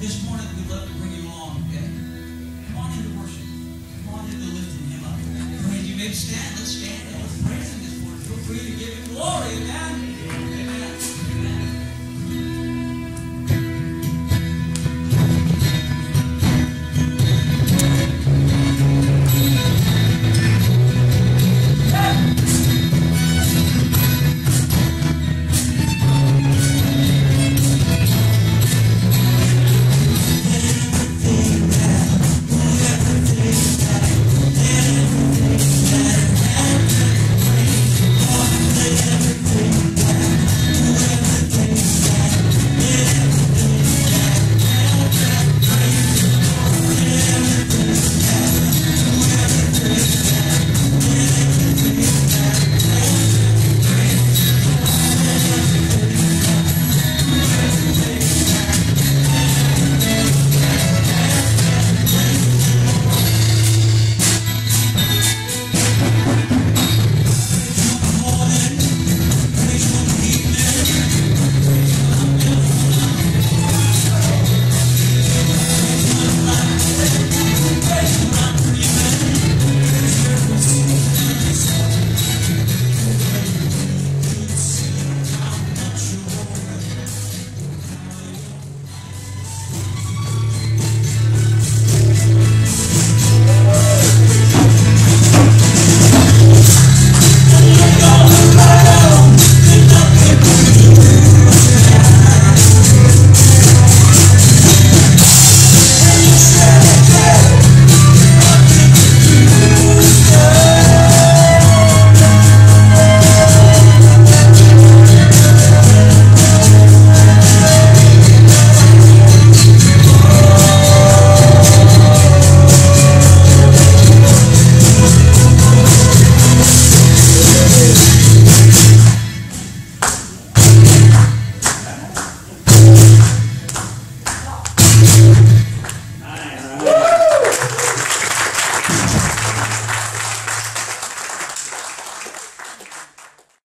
This morning, we'd love to bring you along. Okay? Come on into worship. Come on into lifting him up. All right, you may stand.